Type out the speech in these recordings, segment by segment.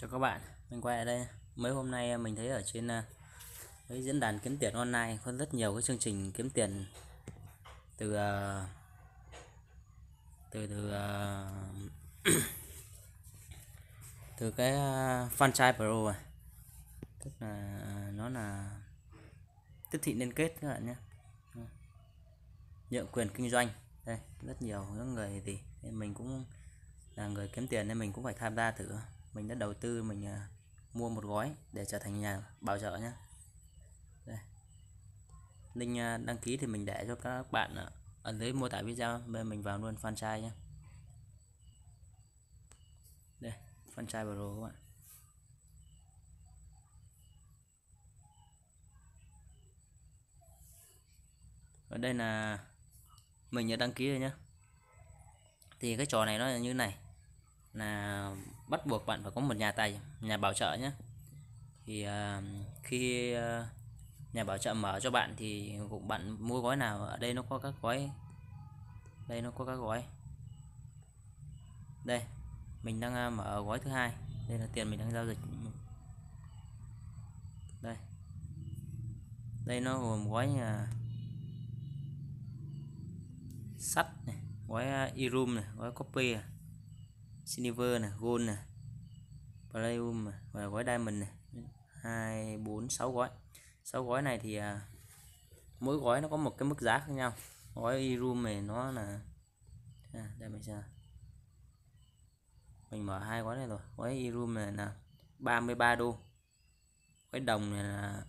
cho các bạn, mình quay ở đây. Mấy hôm nay à, mình thấy ở trên à, cái mấy diễn đàn kiếm tiền online có rất nhiều cái chương trình kiếm tiền từ à, từ từ từ cái franchise pro à. Tức là nó là tiếp thị liên kết các bạn nhé. Nhượng quyền kinh doanh. Đây, rất nhiều những người thì nên mình cũng là người kiếm tiền nên mình cũng phải tham gia thử mình đã đầu tư mình à, mua một gói để trở thành nhà bảo trợ nhé đây. Link à, đăng ký thì mình để cho các bạn ở, ở dưới mô tả video bên mình vào luôn franchise nhé đây franchise pro các bạn. Ở đây là mình đã đăng ký rồi nhé thì cái trò này nó là như này. Là bắt buộc bạn phải có một nhà tài nhà bảo trợ nhé thì uh, khi uh, nhà bảo trợ mở cho bạn thì cũng bạn mua gói nào ở đây nó có các gói đây nó có các gói. Đây mình đang uh, mở gói thứ hai đây là tiền mình đang giao dịch. Đây. Đây nó gồm gói nhà sắt này gói uh, e-room này gói copy này silver này gold này palladium này, và gói diamond này hai bốn sáu gói. Sáu gói này thì à, mỗi gói nó có một cái mức giá khác nhau. Gói e-room này nó là à, đây mình xem mình mở hai gói này rồi. Gói e-room này là 33 đô. Gói đồng này là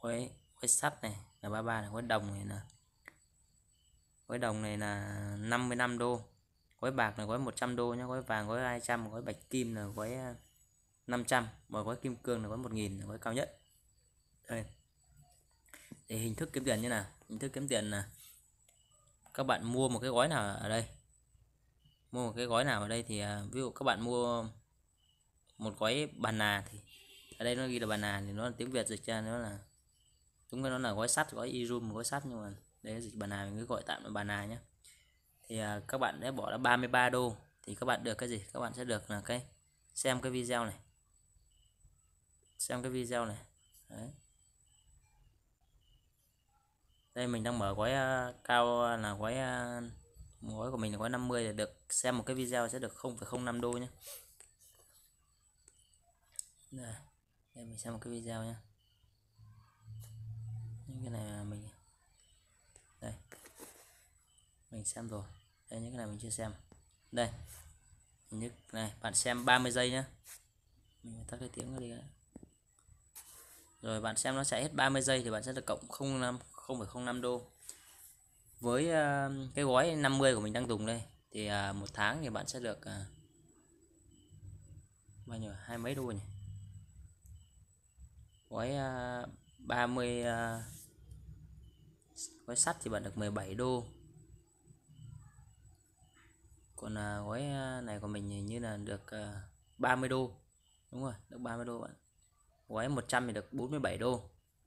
gói gói sắt này là 33 này gói đồng này là gói đồng này là 55 đô gói bạc là gói 100 đô nhé gói vàng gói 200 gói bạch kim là gói à, 500 và gói kim cương là gói 1000 là gói cao nhất. Đây. Thì hình thức kiếm tiền như nào? Hình thức kiếm tiền là các bạn mua một cái gói nào ở đây. Mua một cái gói nào ở đây thì à, ví dụ các bạn mua một gói bàn nà thì ở đây nó ghi là bàn nà thì nó là tiếng Việt dịch ra, nó là chúng nó là gói sắt, gói irum, gói sắt nhưng mà đây là dịch bàn nà, mình cứ gọi tạm là bàn nà nhé thì à, các bạn đã bỏ ra 33 đô. Thì các bạn được cái gì? Các bạn sẽ được là cái xem cái video này. Xem cái video này. Đấy. đây mình đang mở gói uh, cao à, là gói uh, gói của mình là gói 50 để được xem một cái video sẽ được 0,05 đô nhé đây, đây mình xem một cái video nhé những cái này mình đây mình xem rồi. Đây những cái này mình chưa xem. Đây. Như này bạn xem 30 giây nhé mình tắt cái tiếng nó đi rồi bạn xem nó chạy hết 30 giây thì bạn sẽ được cộng 05 0,05 đô. Với uh, cái gói 50 của mình đang dùng đây thì uh, một tháng thì bạn sẽ được uh, bao nhiêu? Hai mấy đô nhỉ? Gói uh, 30 uh, gói sắt thì bạn được 17 đô còn à, gói à, này của mình như là được à, 30 đô. Đúng rồi được 30 đô bạn. Gói 100 thì được 47 đô.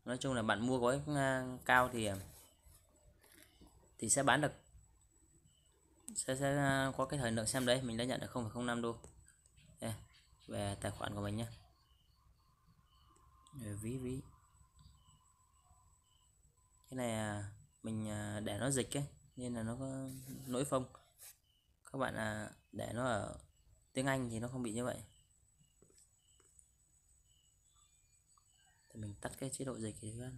Nói chung là bạn mua gói à, cao thì à, thì sẽ bán được. Sẽ, sẽ có cái thời lượng xem đấy mình đã nhận được 0,05 đô. Đây, về tài khoản của mình nhé ví ví. Cái này mình để nó dịch ấy nên là nó có lỗi phông các bạn à, để nó ở tiếng Anh thì nó không bị như vậy. Thì mình tắt cái chế độ dịch thì các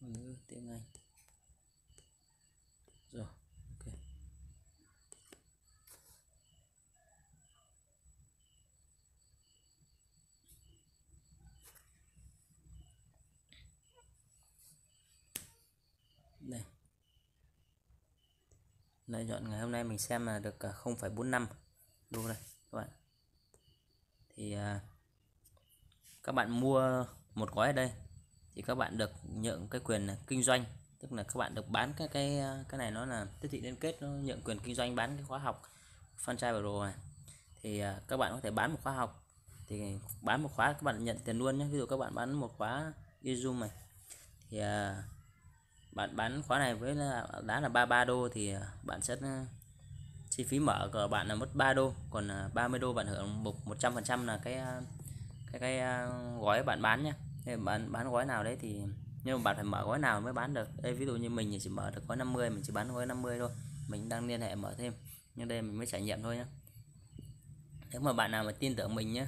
ngữ ừ, tiếng Anh rồi đây lợi nhuận ngày hôm nay mình xem là được à, 0,45 đô đây các bạn. Thì à, các bạn mua một gói ở đây thì các bạn được nhượng cái quyền à, kinh doanh. Tức là các bạn được bán cái cái cái này nó là tiếp thị liên kết nó nhượng quyền kinh doanh bán cái khóa học franchise pro này. Thì các bạn có thể bán một khóa học thì bán một khóa các bạn nhận tiền luôn nhé. Ví dụ các bạn bán một khóa Izum này thì bạn bán khóa này với là giá là 33 đô thì à, bạn sẽ à, chi phí mở của bạn là mất 3 đô. Còn à, 30 đô bạn hưởng một 100% là cái cái cái gói bạn bán nhé bạn bán gói nào đấy thì nhưng mà bạn phải mở gói nào mới bán được. Đây ví dụ như mình thì chỉ mở được gói 50 mình chỉ bán gói 50 thôi. Mình đang liên hệ mở thêm. Nhưng đây mình mới trải nghiệm thôi nhé nếu mà bạn nào mà tin tưởng mình nhé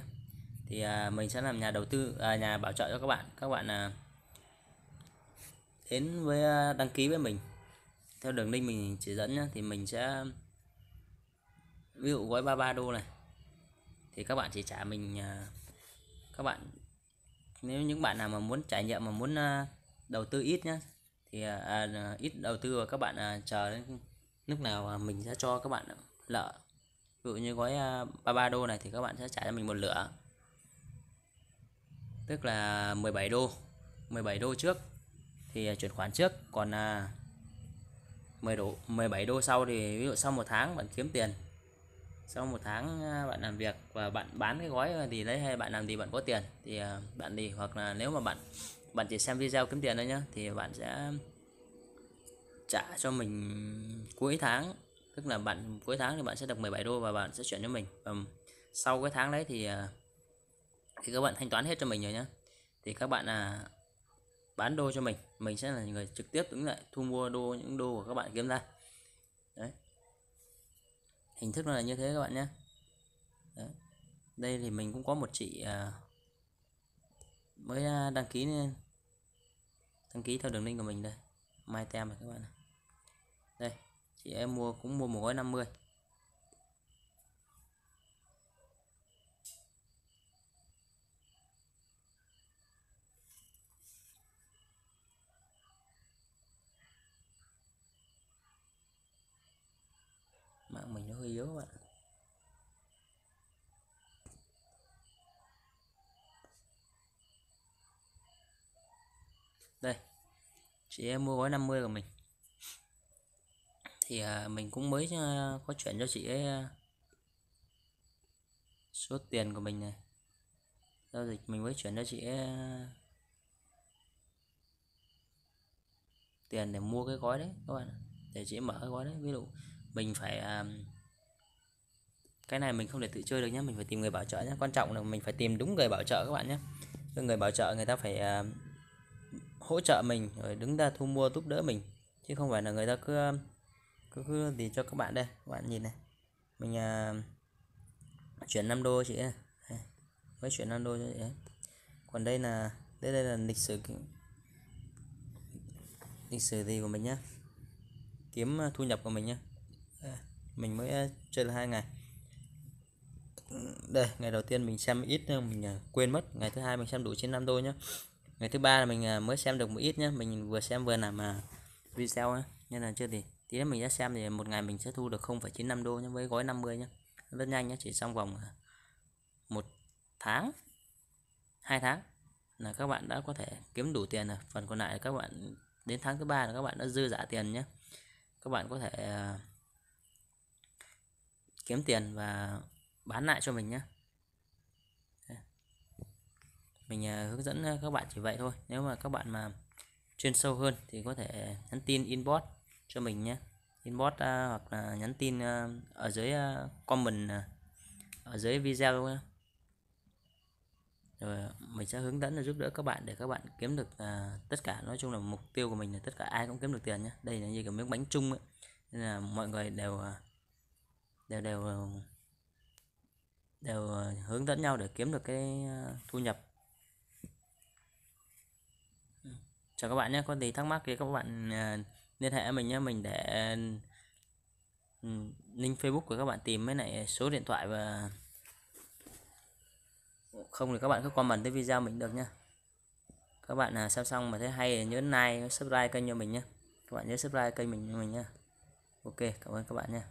thì mình sẽ làm nhà đầu tư à, nhà bảo trợ cho các bạn. Các bạn là đến với ờ, đăng ký với mình. Theo đường link mình chỉ dẫn nhé thì mình sẽ ví dụ gói 33 đô này thì các bạn chỉ trả mình ờ, các bạn nếu những bạn nào mà muốn trải nghiệm mà muốn ờ, đầu tư ít nhé thì à, ít đầu tư và các bạn à, chờ đến lúc nào mình sẽ cho các bạn lợ ví dụ như gói 33 đô này thì các bạn sẽ trả cho mình một lửa tức là 17 đô 17 đô trước thì à, chuyển khoản trước. Còn à, 10 đô 17 đô sau thì ví dụ sau một tháng bạn kiếm tiền. Sau một tháng à, bạn làm việc và bạn bán cái gói thì lấy hay bạn làm gì bạn có tiền thì à, bạn đi. Hoặc là nếu mà bạn bạn chỉ xem video kiếm tiền thôi nhá thì bạn sẽ trả cho mình cuối tháng. Tức là bạn cuối tháng thì bạn sẽ được 17 đô và bạn sẽ chuyển cho mình. Và sau cái tháng đấy thì thì các bạn thanh toán hết cho mình rồi nhá. Thì các bạn là bán đô cho mình mình sẽ là người trực tiếp đứng lại thu mua đô những đô của các bạn kiếm ra. Đấy. Hình thức nó là như thế các bạn nhé. Đấy. đây thì mình cũng có một chị à, mới à, đăng ký nên đăng ký theo đường link của mình đây. Mai tem này các bạn này. Đây chị em mua cũng mua một gói 50 mạng mình nó hơi yếu các bạn đây chị em mua gói 50 của mình. Thì à, mình cũng mới à, có chuyển cho chị ấy à, số tiền của mình này. Giao dịch mình mới chuyển cho chị ấy à, tiền để mua cái gói đấy các bạn để chị mở cái gói đấy ví dụ mình phải um, cái này mình không thể tự chơi được nhé mình phải tìm người bảo trợ nhé quan trọng là mình phải tìm đúng người bảo trợ các bạn nhé người bảo trợ người ta phải uh, hỗ trợ mình rồi đứng ra thu mua giúp đỡ mình. Chứ không phải là người ta cứ à, cứ, cứ gì cho các bạn đây. Các bạn nhìn này. Mình uh, chuyển 5 đô chị ấy mới chuyển 5 đô cho chị ấy còn đây là đây đây là lịch sử lịch sử gì của mình nhá? Kiếm thu nhập của mình nhá mình mới chơi là hai ngày. Đây ngày đầu tiên mình xem ít mình ờ, quên mất. Ngày thứ hai mình xem đủ trên 5 đô nhá. Ngày thứ ba là mình ờ, mới xem được một ít nhá. Mình vừa xem vừa làm à, video nên là chưa thì tí nữa mình sẽ xem thì một ngày mình sẽ thu được 0,95 đô nhá với gói 50 nhá. Rất nhanh nhá chỉ trong vòng à, một tháng hai tháng là các bạn đã có thể kiếm đủ tiền rồi. Phần còn lại các bạn đến tháng thứ ba là các bạn đã dư giả tiền nhé các bạn có thể uh, kiếm tiền và bán lại cho mình nhé mình à, hướng dẫn các bạn chỉ vậy thôi. Nếu mà các bạn mà chuyên sâu hơn thì có thể nhắn tin inbox cho mình nhé inbox uh, hoặc là nhắn tin uh, ở dưới uh, comment uh, ở dưới video luôn nhé rồi mình sẽ hướng dẫn và giúp đỡ các bạn để các bạn kiếm được uh, tất cả nói chung là mục tiêu của mình là tất cả ai cũng kiếm được tiền nhé đây là như cái miếng bánh chung ấy. Nên là mọi người đều đều đều đều ờ, hướng dẫn nhau để kiếm được cái ờ, thu nhập. Chào các bạn nhé, có gì thắc mắc thì các bạn ờ, liên hệ mình nhé, mình để ừ, link Facebook của các bạn tìm với lại số điện thoại và không thì các bạn cứ comment tới video mình được nhé. Các bạn xem xong mà thấy hay nhớ like, subscribe kênh cho mình nhé. Các bạn nhớ subscribe kênh mình cho mình nhé. Ok, cảm ơn các bạn nhé.